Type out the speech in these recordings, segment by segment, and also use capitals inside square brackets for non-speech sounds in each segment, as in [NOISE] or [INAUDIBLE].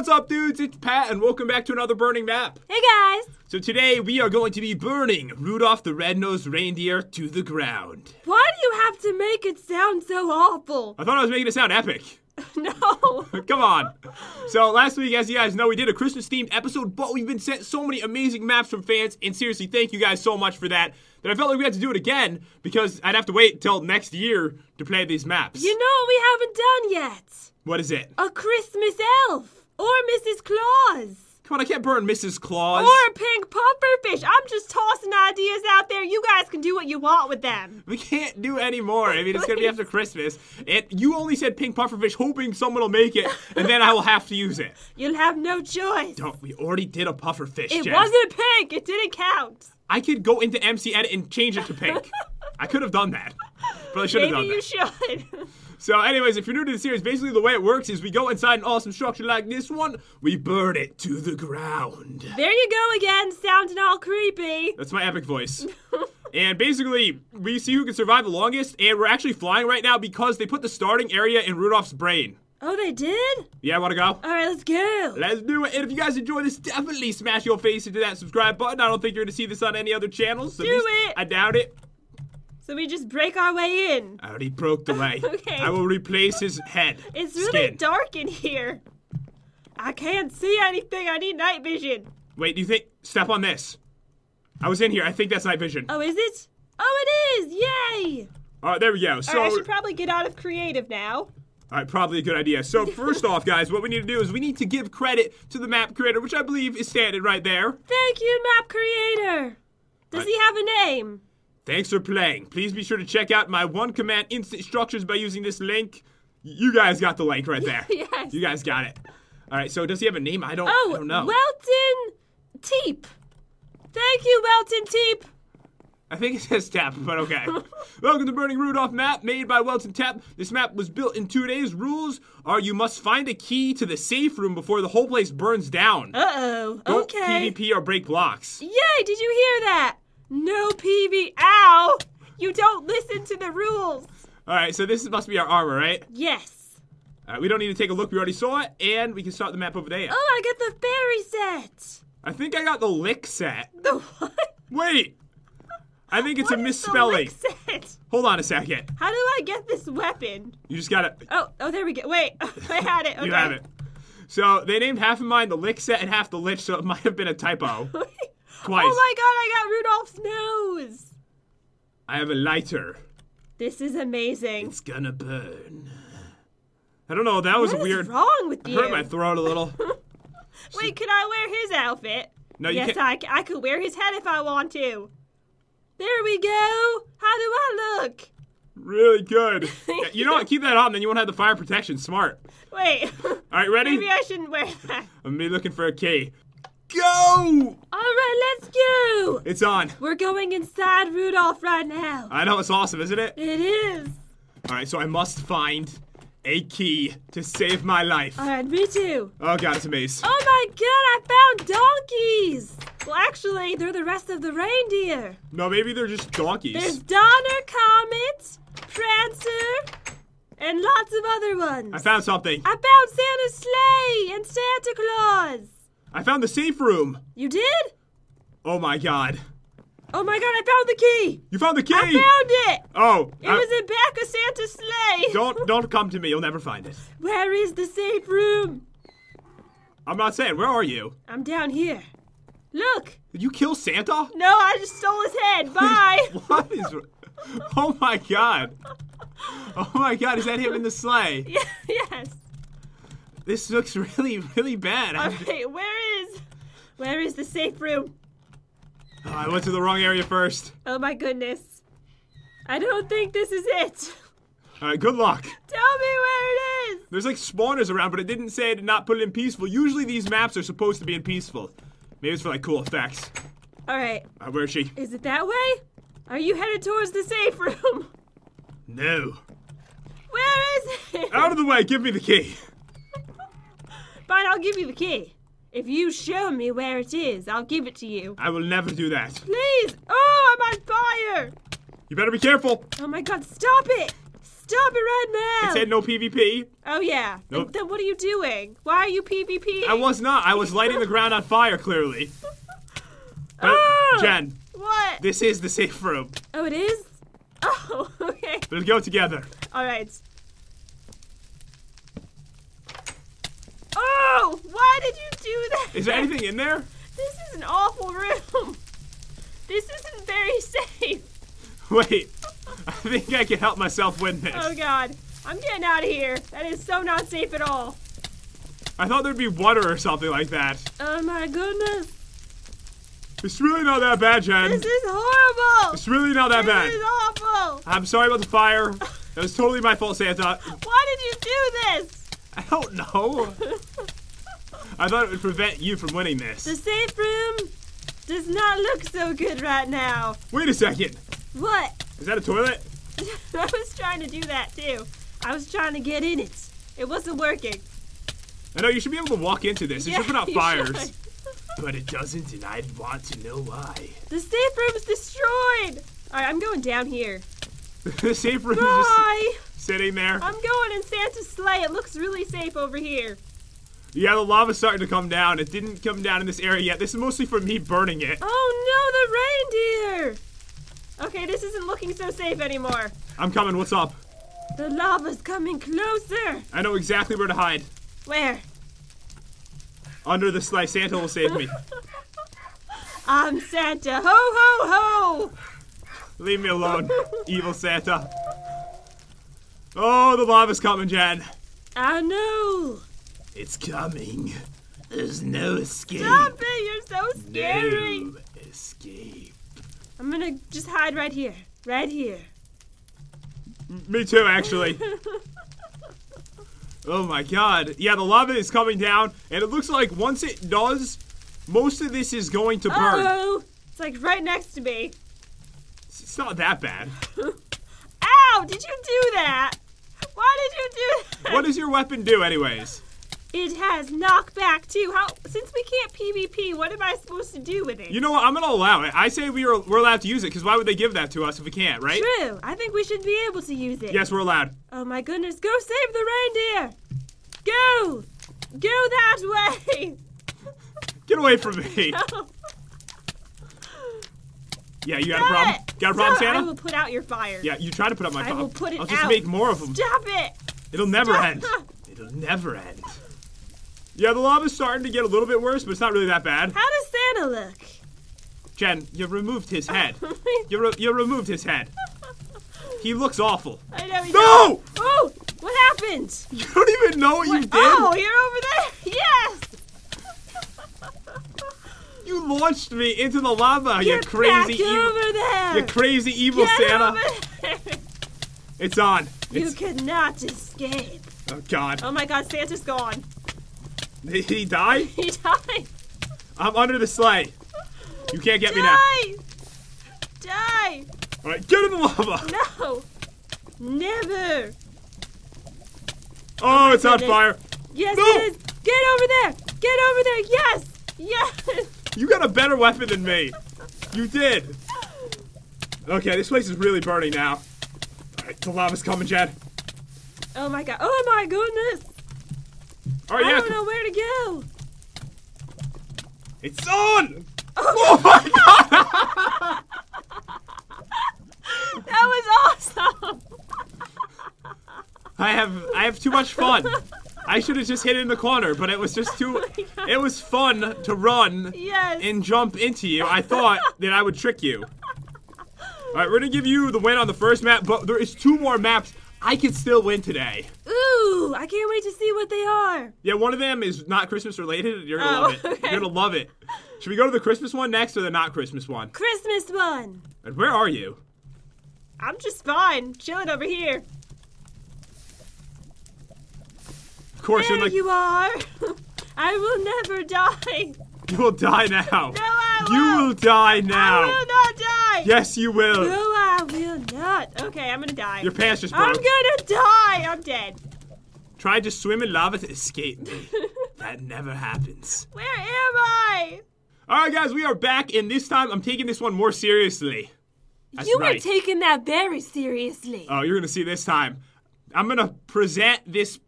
what's up, dudes? It's Pat, and welcome back to another burning map. Hey guys! So today we are going to be burning Rudolph the Red-Nosed Reindeer to the ground. Why do you have to make it sound so awful? I thought I was making it sound epic. [LAUGHS] no! [LAUGHS] Come on. So last week, as you guys know, we did a Christmas-themed episode, but we've been sent so many amazing maps from fans, and seriously, thank you guys so much for that. That I felt like we had to do it again because I'd have to wait till next year to play these maps. You know what we haven't done yet? What is it? A Christmas elf! Or Mrs. Claus! Come on, I can't burn Mrs. Claus. Or pink pufferfish! I'm just tossing ideas out there. You guys can do what you want with them. We can't do any more. I mean, it's gonna be [LAUGHS] after Christmas. And you only said pink pufferfish, hoping someone will make it, and then I will have to use it. [LAUGHS] You'll have no choice. Don't. We already did a pufferfish. It Jen. wasn't pink. It didn't count. I could go into MC Edit and change it to pink. [LAUGHS] I could have done that. But I should have Maybe done you should. So, anyways, if you're new to the series, basically the way it works is we go inside an awesome structure like this one, we burn it to the ground. there you go again, sounding all creepy. That's my epic voice. [LAUGHS] and basically, we see who can survive the longest, and we're actually flying right now because they put the starting area in Rudolph's brain. Oh, they did? Yeah, wanna go? All right, let's go. Let's do it. And if you guys enjoy this, definitely smash your face into that subscribe button. I don't think you're gonna see this on any other channels. so Do it. I doubt it. So we just break our way in. I already broke the way. [LAUGHS] Okay. I will replace his head. [LAUGHS] It's really skin. dark in here. I can't see anything. I need night vision. Wait, do you think? Step on this. I was in here. I think that's night vision. Oh, is it? Oh, it is. Yay. All right, there we go. So, right, I should probably get out of creative now. all right, probably a good idea. So, [LAUGHS] first off, guys, what we need to do is we need to give credit to the map creator, which I believe is standing right there. Thank you, map creator. Does Right. he have a name? Thanks for playing. Please be sure to check out my one command instant structures by using this link. You guys got the link right there. [LAUGHS] Yes. You guys got it. All right, so does he have a name? I don't, Oh, I don't know. Welton Teep. Thank you, Welton Teep. I think it says Tap, but okay. [LAUGHS] Welcome to Burning Rudolph map made by Welton Tap. This map was built in two days. Rules are you must find a key to the safe room before the whole place burns down. Uh oh. Don't Okay. PvP or break blocks. Yay! Did you hear that? No PV. Ow! You don't listen to the rules. All right, so this must be our armor, right? Yes. All right, we don't need to take a look. We already saw it, and we can start the map over there. Oh, I got the fairy set. I think I got the lick set. The what? Wait, I think it's What a misspelling. lick set? Hold on a second. How do I get this weapon? You just gotta. Oh, oh, there we go. Wait, [LAUGHS] I had it. Okay. [LAUGHS] You have it. So they named half of mine the lick set and half the lich, so it might have been a typo. [LAUGHS] Twice. Oh my god, I got Rudolph's nose. I have a lighter. This is amazing. It's gonna burn. I don't know. That was What weird. What's wrong with you? Hurt my throat a little. [LAUGHS] Wait, can I wear his outfit? No, you yes, can't. I could wear his head if I want to. There we go. How do I look? Really good. [LAUGHS] You know what? Keep that on, then you won't have the fire protection. Smart. Wait, All right, ready? [LAUGHS] maybe I shouldn't wear that. I'm be looking for a key. Go! All right, let's go. It's on. We're going inside Rudolph right now. I know it's awesome, isn't it? It is. All right, so I must find a key to save my life. All right, me too. Oh god, it's a maze. Oh my god, I found donkeys. Well, actually, they're the rest of the reindeer. No, maybe they're just donkeys. There's Donner, Comet, Prancer, and lots of other ones. I found something. I found Santa's sleigh and Santa Claus. I found the safe room. You did? Oh my god. Oh my god, I found the key. You found the key. I found it. oh, It I- was in back of Santa's sleigh. don't don't come to me. You'll never find it. [LAUGHS] Where is the safe room? I'm not saying. Where are you? I'm down here. Look. Did you kill Santa? No, I just stole his head. [LAUGHS] Bye. what is? Oh my god. Oh my god, is that him in the sleigh? [LAUGHS] yes. This looks [LAUGHS] really, really bad. All right, where is where is the safe room? Oh, I went to the wrong area first. Oh my goodness. I don't think this is it. All right, good luck. Tell me where it is. There's like spawners around, but it didn't say to not put it in peaceful. Usually these maps are supposed to be in peaceful. Maybe it's for like cool effects. All right. Uh, where is she? Is it that way? Are you headed towards the safe room? No. Where is it? Out of the way. Give me the key. Fine, I'll give you the key. If you show me where it is, I'll give it to you. I will never do that. Please! Oh, I'm on fire! You better be careful. Oh my god, stop it! Stop it right now! It said no PvP. oh yeah. Then- Nope. Then what are you doing? Why are you PvP? I was not. I was lighting the ground on fire, clearly. [LAUGHS] But, Ah! Jen, What? this is the safe room. Oh, it is. [LAUGHS] Oh, okay. Let's go together. All right. Why did you do that? Is there anything in there? This is an awful room. This isn't very safe. Wait. I think I can help myself win this. Oh God, I'm getting out of here. That is so not safe at all. I thought there'd be water or something like that. Oh my goodness, It's really not that bad, Jen. this is horrible. It's really not that This bad. is awful. I'm sorry about the fire. It was totally my fault, Santa. [LAUGHS] Why did you do this? I don't know. [LAUGHS] I thought it would prevent you from winning this. The safe room does not look so good right now. Wait a second. What? Is that a toilet? [LAUGHS] I was trying to do that too. I was trying to get in it. It wasn't working. I know you should be able to walk into this. It Yeah, should put out fires. But it doesn't, and I'd want to know why. The safe room's destroyed. All right, I'm going down here. [LAUGHS] the safe room is just Bye. sitting there. I'm going in Santa's sleigh. It looks really safe over here. Yeah, the lava's starting to come down. It didn't come down in this area yet. This is mostly for me burning it. Oh no, the reindeer! Okay, this isn't looking so safe anymore. I'm coming. What's up? The lava's coming closer. I know exactly where to hide. Where? Under the sleigh. Santa will save me. [LAUGHS] I'm Santa. Ho ho ho! Leave me alone, [LAUGHS] evil Santa. Oh, the lava's coming, Jen. I know. It's coming. There's no escape. Stop it! You're so scary. No escape. I'm gonna just hide right here. Right here. Me too, actually. [LAUGHS] oh my god. Yeah, the lava is coming down, and it looks like once it does, most of this is going to burn. Oh! It's like right next to me. It's not that bad. [LAUGHS] Ow! Did you do that? Why did you do that? What does your weapon do, anyways? It has knockback too. How? Since we can't PvP, what am I supposed to do with it? You know what? I'm gonna allow it. I say we are we're allowed to use it because why would they give that to us if we can't, right? True. I think we should be able to use it. Yes, we're allowed. Oh my goodness! Go save the reindeer. Go. Go that way. [LAUGHS] Get away from me. [LAUGHS] Yeah, you got a problem? Got a problem. I Santa? will put out your fire. Yeah, you try to put out my fire. I will put it I'll just out. make more of them. Stop it. It'll never Stop. end. [LAUGHS] It'll never end. Yeah, the lava's starting to get a little bit worse, but it's not really that bad. How does Santa look? Jen, you removed his oh head. You, re- you removed his head. [LAUGHS] He looks awful. I know he No! does. Oh! What happened? You don't even know what, you did. Oh, you're over there. [LAUGHS] Yes. [LAUGHS] You launched me into the lava, Get you crazy back evil. over there. You crazy evil Get Santa. over there. It's on. You cannot escape. oh God. Oh my God, Santa's gone. Did he die? [LAUGHS] He died. I'm under the sleigh. You can't get me now. Die. Die. All right, get in the lava. No. Never. Oh, it's on fire. Yes, No. it is. Get over there. Get over there. Yes. Yes. You got a better weapon than me. You did. Okay, this place is really burning now. All right, the lava's coming, Jen. Oh my God. Oh my goodness. All right, I yeah, don't know where to go. it's on. Oh, Oh my God! [LAUGHS] that was awesome. I have I have too much fun. I should have just hit it in the corner, but it was just too. [LAUGHS] Oh. It was fun to run Yes. and jump into you. I thought that I would trick you. All right, we're gonna give you the win on the first map, but there is two more maps. I could still win today. Ooh, I can't wait to see what they are. Yeah, one of them is not Christmas related. You're gonna Oh, love it. okay. You're gonna love it. Should we go to the Christmas one next or the not Christmas one? Christmas one. And where are you? I'm just fine, chilling over here. Of course, There you're like you are. [LAUGHS] I will never die. you will die now. No, I you won't. will die now. I will not die. Yes, you will. No, I will not. Okay, I'm gonna die. Your pants just I'm gonna die. I'm dead. Try to swim in lava to escape me. that never happens. Where am I? All right, guys, we are back, and this time I'm taking this one more seriously. That's you right. taking that very seriously. Oh, you're gonna see this time. I'm gonna present this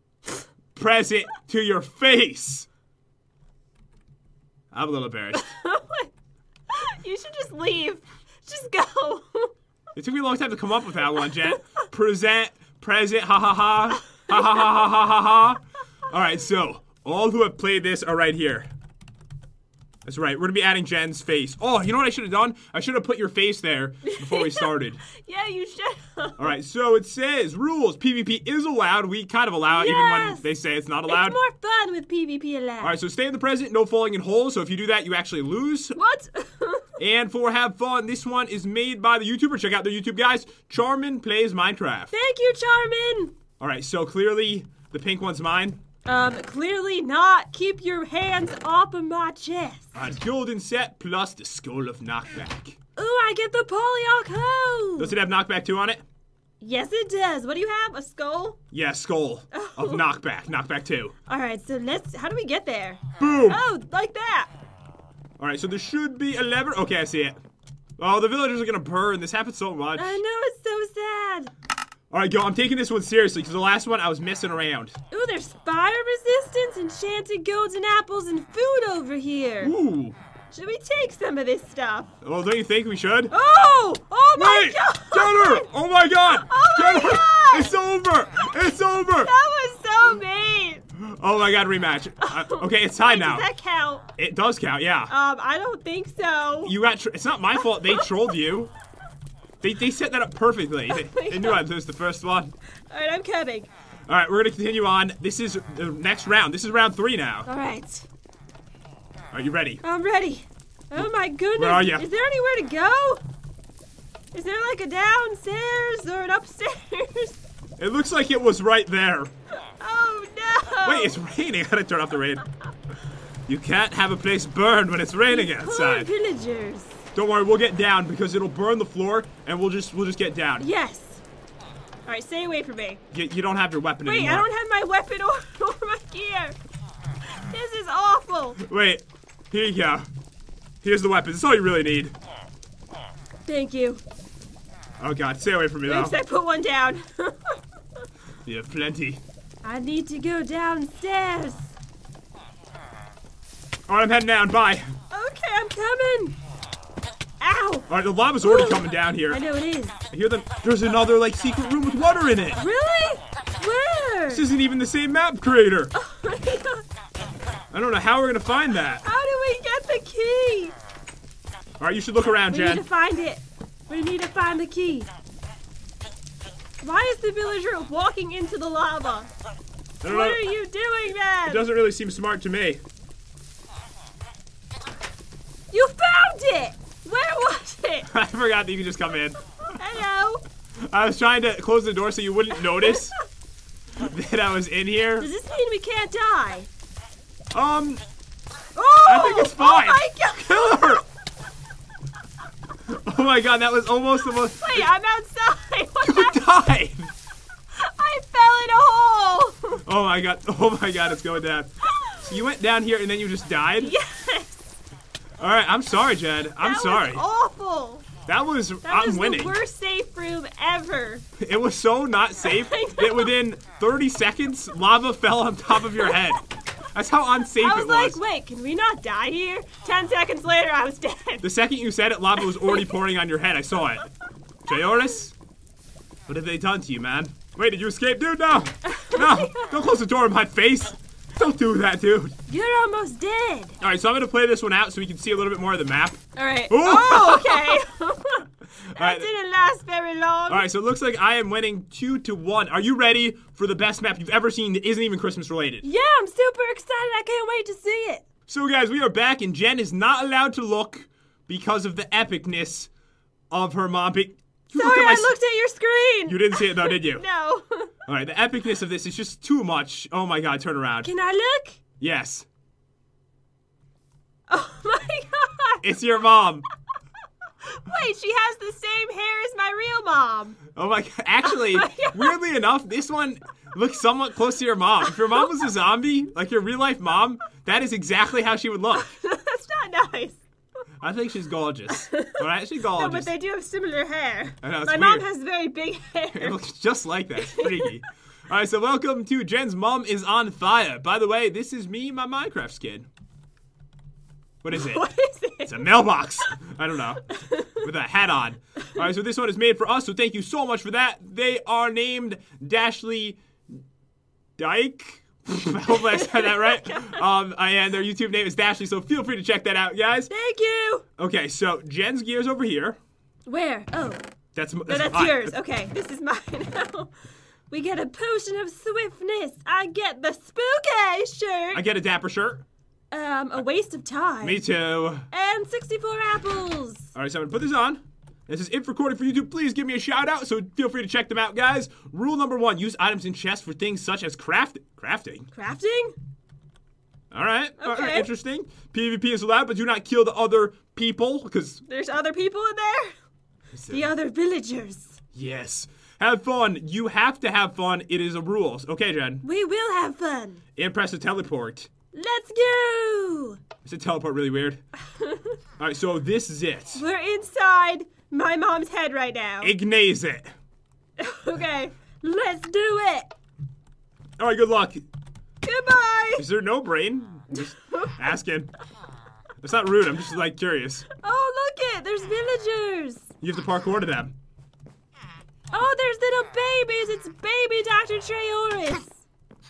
present to your face. I'm a little embarrassed. [LAUGHS] you should just leave. Just go. It took me a long time to come up with that one, Jen. Present, present, ha ha ha, ha ha ha ha ha ha. All right, so all who have played this are right here. That's right. We're gonna be adding Jen's face. Oh, you know what I should have done? I should have put your face there before we started. [LAUGHS] yeah, you should. All right, so it says rules. PvP is allowed. We kind of allow it even when they say it's not allowed. It's more fun with PvP allowed. All right, so stay in the present, no falling in holes. So if you do that, you actually lose. What? [LAUGHS] And for have fun, this one is made by the YouTuber. Check out their YouTube guys. Charmin plays Minecraft. Thank you, Charmin. All right, so clearly the pink one's mine. Um, clearly not. Keep your hands off of my chest. Uh, golden set plus the skull of knockback. Ooh, I get the polio code. Does it have knockback two on it? Yes, it does. What do you have? A skull? Yeah, skull of knockback. Knockback two. All right, so let's. How do we get there? Boom. Oh, like that. All right, so there should be a lever. Okay, I see it. Oh, the villagers are gonna burn. This happens so much. I know it's so sad. All right, yo, I'm taking this one seriously because the last one I was messing around. Ooh, there's fire resistance, enchanted golden apples, and food over here. Ooh. Should we take some of this stuff? Well, don't you think we should? Oh! Oh my Wait! god! Get her! Oh my god! [LAUGHS] Oh my Get her! God! It's over! It's over! That was so mean. Oh my god, rematch. [LAUGHS] Uh, okay, it's tied Wait, now. Does that count? It does count, yeah. Um, I don't think so. You got. Tr- it's not my fault. They trolled you. [LAUGHS] They, they set that up perfectly. They, [LAUGHS] they knew I'd lose the first one. All right, I'm coming. All right, we're gonna continue on. This is the next round. This is round three now. All right, Are you ready? I'm ready. Oh my goodness. Where are ya? Is there anywhere to go? Is there like a downstairs or an upstairs? [LAUGHS] It looks like it was right there. Oh no! Wait, it's raining. [LAUGHS] I gotta turn off the rain. You can't have a place burned when it's raining Poor outside. villagers. Don't worry, we'll get down because it'll burn the floor, and we'll just we'll just get down. Yes. All right, stay away from me. You, you don't have your weapon Wait, anymore. I don't have my weapon [LAUGHS] or, or my gear. This is awful. Wait, here you go. Here's the weapon. That's all you really need. Thank you. Oh god, stay away from me though. Oops, I put one down. [LAUGHS] You have plenty. I need to go downstairs. All right, I'm heading down. Bye. Okay, I'm coming. Ow! All right, the lava's already Ooh. coming down here. I know it is. I hear them. There's another like secret room with water in it. Really? Where? This isn't even the same map creator. Oh my God. I don't know how we're gonna find that. How do we get the key? All right, you should look around, We need to Jen. find it. We need to find the key. Why is the villager walking into the lava? What know. are you doing, man? It doesn't really seem smart to me. You found it! Where was it? [LAUGHS] I forgot that you could just come in. Hello? I was trying to close the door so you wouldn't notice [LAUGHS] that I was in here. Does this mean we can't die? Um, Oh! I think it's fine. Oh my god! [LAUGHS] kill her. Oh my god, that was almost the most. Wait, I'm outside. What You happened? died. I fell in a hole. Oh my god. Oh my god, it's going down. So you went down here and then you just died? yes. All right, I'm sorry, Jen. I'm sorry. that sorry. Was awful. That was That I'm was winning. the worst safe room ever. It was so not [LAUGHS] safe I that within 30 seconds, lava [LAUGHS] fell on top of your head. That's how unsafe I was it like, was. wait, can we not die here? Ten seconds later, I was dead. The second you said it, lava was already [LAUGHS] pouring on your head. I saw it. Jayorus, what have they done to you, man? Wait, did you escape, dude? No, no! Don't close the door in my face. Don't do that, dude. You're almost dead. All right, so I'm gonna play this one out so we can see a little bit more of the map. All right. Ooh. Oh, okay. [LAUGHS] [LAUGHS] that right. didn't last very long. All right, so it looks like I am winning two to one. Are you ready for the best map you've ever seen that isn't even Christmas related? Yeah, I'm super excited. I can't wait to see it. So, guys, we are back, and Jen is not allowed to look because of the epicness of her mom. You looked Sorry, at I s- looked at your screen. You didn't see it though, did you? [LAUGHS] No. [LAUGHS] All right, the epicness of this is just too much. Oh my God, turn around. Can I look? Yes, [LAUGHS] Oh my god. it's your mom. Wait, she has the same hair as my real mom. Oh my God. Actually, Oh my God. weirdly enough, this one looks somewhat close to your mom. If your mom was a zombie, like your real life mom, that is exactly how she would look. That's not nice. I think she's gorgeous. All right, she's gorgeous. [LAUGHS] No, but they do have similar hair. I know, my mom has very big [LAUGHS] hair. It looks just like that. It's freaky. All right, so welcome to Jen's mom is on fire. By the way, this is me, my Minecraft skin. What is [LAUGHS] it? What is it? It's a mailbox. I don't know. With a hat on. All right, so this one is made for us, so thank you so much for that. They are named Dashley Dyke. [LAUGHS] I hope I said that right. Um, and their YouTube name is Dashley, so feel free to check that out, guys. Thank you. Okay, so Jen's gears over here. Where? Oh, That's no, that's, that's mine. yours. Okay, this is mine. We get a potion of swiftness. I get the spooky shirt. I get a dapper shirt. Um, a waste of time. Me too. And 64 apples. All right, so I'm gonna put this on. This is it for recording for YouTube. Please give me a shout out. So feel free to check them out, guys. Rule number one: use items in chests for things such as craft crafting. Crafting? All right, all right, Okay. interesting. PvP is allowed, but do not kill the other people, because There's other people in there? The other villagers. yes, have fun. You have to have fun. It is a rules. Okay, Jen. We will have fun. And press the teleport. Let's go. Is the teleport really weird? [LAUGHS] all right, so this is it. We're inside my mom's head right now. Ignaze it. [LAUGHS] Okay, let's do it. All right, good luck. Goodbye. Is there no brain? I'm just [LAUGHS] asking. It's not rude. I'm just like curious. Oh, look it. There's villagers. You have to parkour to them. Oh, there's little babies. It's baby Dr. Treoris.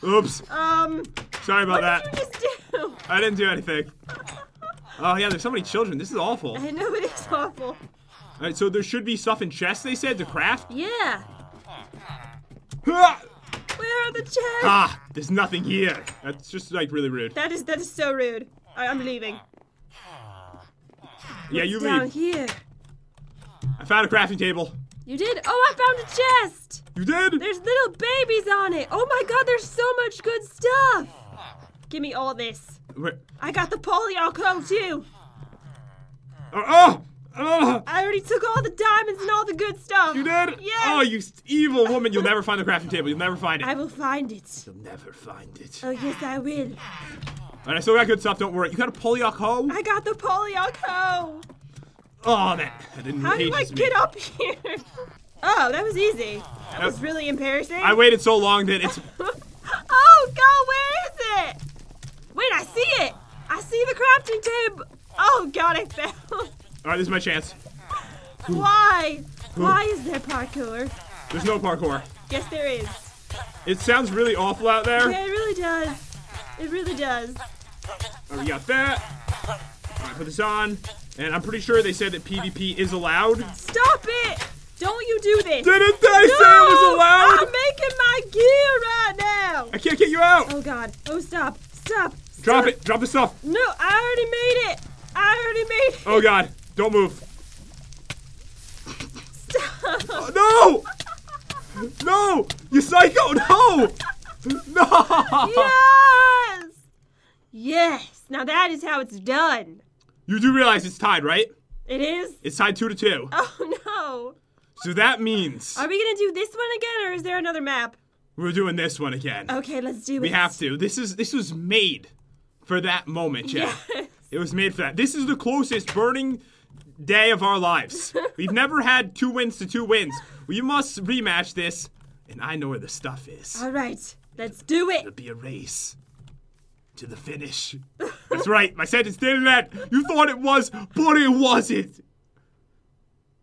Oops. Um, Sorry about what that. did you just do? I didn't do anything. Oh yeah, there's so many children. This is awful. I know it is awful. Right, so there should be stuff in chests. They said to craft. Yeah. Ah, Where are the chests? Ah, there's nothing here. That's just like really rude. That is that is so rude. I, I'm leaving. Yeah, you Down leave. here. I found a crafting table. You did? Oh, I found a chest. You did? There's little babies on it. Oh my god, there's so much good stuff. Give me all this. Where- I got the polio polyalco too. Oh, oh, oh, I already took all the diamonds and all the good stuff. you did? Yes. Oh, you evil woman! You'll never find the crafting table. You'll never find it. I will find it. You'll never find it. Oh yes, I will. All right, I still got good stuff. Don't worry. You got a polyock hoe? I got the polyalco. Oh man, I didn't How do I me. get up here? [LAUGHS] Oh, that was easy. That was really embarrassing. I waited so long that it's. [LAUGHS] oh god, where is it? Wait, I see it. I see the crafting table. Oh god, I fell. [LAUGHS] All right, this is my chance. Why? Why is there parkour? There's no parkour. Yes, there is. It sounds really awful out there. Yeah, it really does. It really does. Right, we got that. All right, put this on. And I'm pretty sure they said that PvP is allowed. Stop it! Don't you do this! Didn't they say it was allowed? I'm making my gear right now! I can't get you out. Oh god. Oh, stop. Stop. Drop Stop. it. Drop the stuff. No, I already made it! I already made it! Oh god. Don't move. Stop! Oh, no! No! You psycho! No! No! Yes! Yes! Now that is how it's done. You do realize it's tied, right? It is? It's tied two to two. Oh no. So that means Are we gonna do this one again or is there another map? we're doing this one again. Okay, let's do it. We have to. This is this was made for that moment, Jeff. Yes. It was made for that. This is the closest burning day of our lives. We've never had two wins to two wins. We must rematch this, and I know where the stuff is. Alright, let's do it. It'll be a race to the finish. That's right. My sentence didn't end. You thought it was, but it wasn't.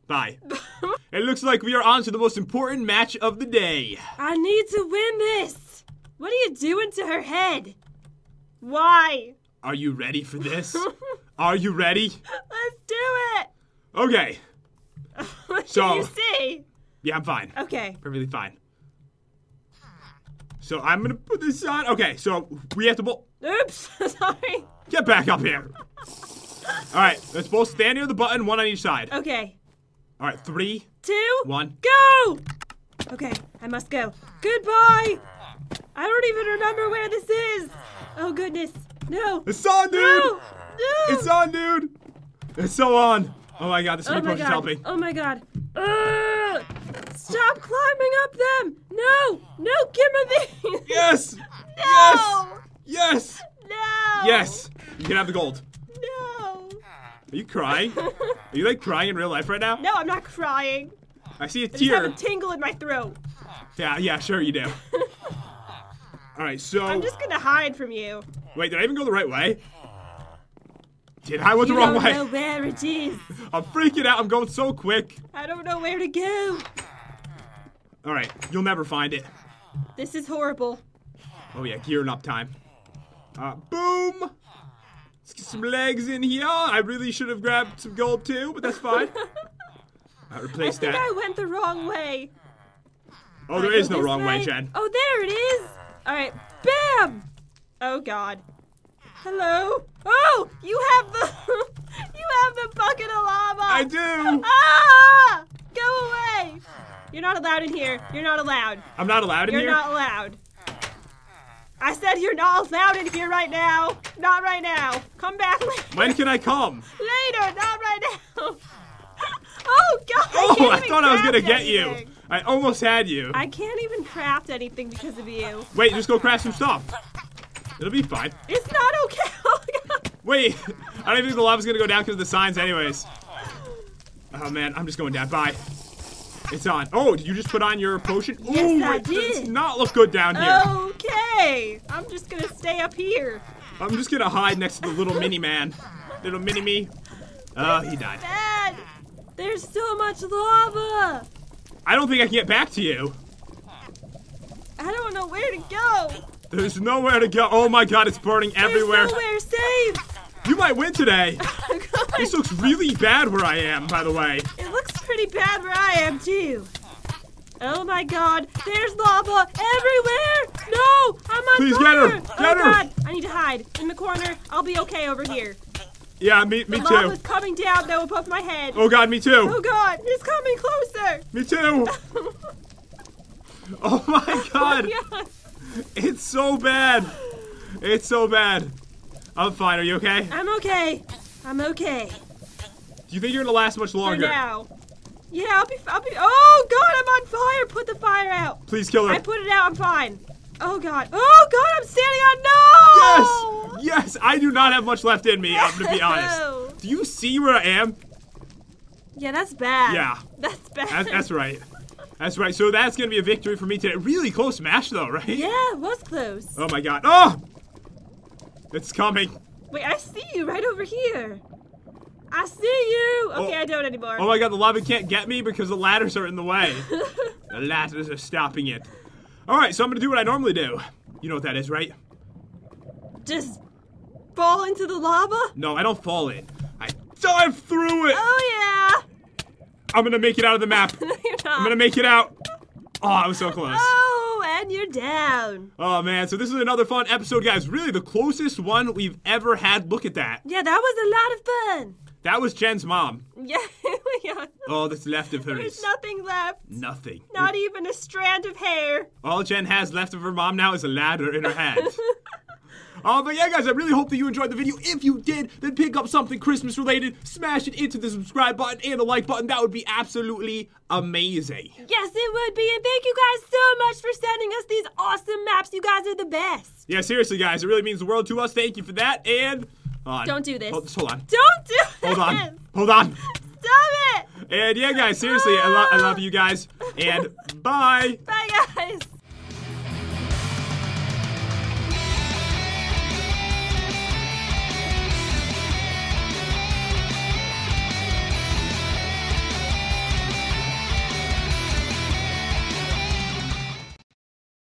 Bye. [LAUGHS] it looks like we are on to the most important match of the day. I need to win this. What are you doing to her head? Why? Are you ready for this? [LAUGHS] Are you ready? Let's do it. Okay. [LAUGHS] What So- you see? Yeah, I'm fine. Okay. Perfectly fine. So I'm gonna put this on. Okay, so we have to both Oops. [LAUGHS] Sorry. get back up here. All right, let's both stand near the button, one on each side. Okay. All right, three, Two. one. Go. Okay, I must go. Goodbye. I don't even remember where this is. Oh goodness. No. It's on, dude. No. It's on, dude. It's so on. Oh my god, this Oh potion's helping. Oh my god. Ugh. Stop climbing up them. No. No, Kimothy. [LAUGHS] Yes. No. Yes. No. Yes. You can have the gold. No. Are you crying? Are you like crying in real life right now? No, I'm not crying. I see a I just have tear. a tingle in my throat. Yeah, yeah, sure you do. [LAUGHS] All right, so I'm just gonna hide from you. wait, did I even go the right way? Did I? I went the wrong don't way. know where it is. [LAUGHS] I'm freaking out. I'm going so quick. I don't know where to go. All right, you'll never find it. This is horrible. Oh yeah, gearing up time. Uh, boom. Let's get some legs in here. I really should have grabbed some gold too, but that's fine. [LAUGHS] I I replace think that. I went the wrong way. Oh, there I is no wrong way, Jen. Oh, there it is. All right, bam. Oh God. Hello. Oh, you have the [LAUGHS] you have the bucket of lava. I do. Ah! Go away. You're not allowed in here. You're not allowed. I'm not allowed in here! You're not allowed. I said you're not allowed in here right now. Not right now. Come back later. When can I come? [LAUGHS] Later, not right now. [LAUGHS] Oh God! I, Oh, I thought I was gonna get you. I almost had you. I can't even craft anything because of you. Wait, just go craft some stuff. It'll be fine. It's not okay. [LAUGHS] Oh. Wait, I don't even think the lava's gonna go down because of the signs, anyways. Oh man, I'm just going down. Bye. It's on. Oh, did you just put on your potion? Yes, Ooh, I it does not look good down here. Okay. I'm just gonna stay up here. I'm just gonna hide next to the little mini man. Little mini me. Oh, he died. Dad, there's so much lava. I don't think I can get back to you. I don't know where to go. There's nowhere to go. Oh my god, it's burning everywhere. There's nowhere safe. You might win today. [LAUGHS] Oh, god, This looks really bad where I am, by the way. it looks pretty bad where I am too. Oh my God! There's lava everywhere. No, I'm on Please fire. get her, oh get her. God! I need to hide in the corner. I'll be okay over here. Yeah, me, me The too. lava's coming down though above my head. Oh god, me too. Oh. God! It's coming closer. Me too. [LAUGHS] Oh, oh my god. Yeah. [LAUGHS] It's so bad. It's so bad. I'm fine. Are you okay? I'm okay. I'm okay Do you think you're gonna last much longer? for now. Yeah, I'll be. I'll be. Oh God! I'm on fire. Put the fire out. Please kill her. I put it out. I'm fine. Oh God. Oh God! I'm standing on no. Yes! Yes! I do not have much left in me, I'm gonna be [LAUGHS] honest. Do you see where I am? Yeah, that's bad. Yeah. That's bad. That's, that's right. That's right. So that's gonna be a victory for me today. Really close match though, right? Yeah, it was close. Oh my god. Oh! It's coming. Wait, I see you right over here. I see you. Oh. Okay, Oh. I don't anymore. Oh my god, the lava can't get me because the ladders are in the way. [LAUGHS] the ladders are stopping it. Alright, so I'm gonna do what I normally do. You know what that is, right? Just fall into the lava. No, I don't fall in. I dive through it! Oh I'm gonna make it out of the map. [LAUGHS] You're not. I'm gonna make it out. Oh, I was so close. Oh, and you're down. Oh man, so this is another fun episode, guys. Really the closest one we've ever had. Look at that. Yeah, that was a lot of fun. That was Jen's mom. Yeah, [LAUGHS] yeah. All that's left of her There's is nothing left. nothing. Not even a strand of hair. All Jen has left of her mom now is a ladder in her hand. [LAUGHS] Oh, but yeah, guys, I really hope that you enjoyed the video. If you did, then pick up something Christmas related, smash it into the subscribe button and the like button. That would be absolutely amazing. Yes, it would be. And thank you guys so much for sending us these awesome maps. You guys are the best. Yeah, seriously, guys, it really means the world to us. Thank you for that. And hold. Don't do this. Hold, hold on. Don't do Hold this. on. Hold on. Stop it. And yeah, guys, seriously, I, lo- I love you guys. And [LAUGHS] bye. Bye, guys.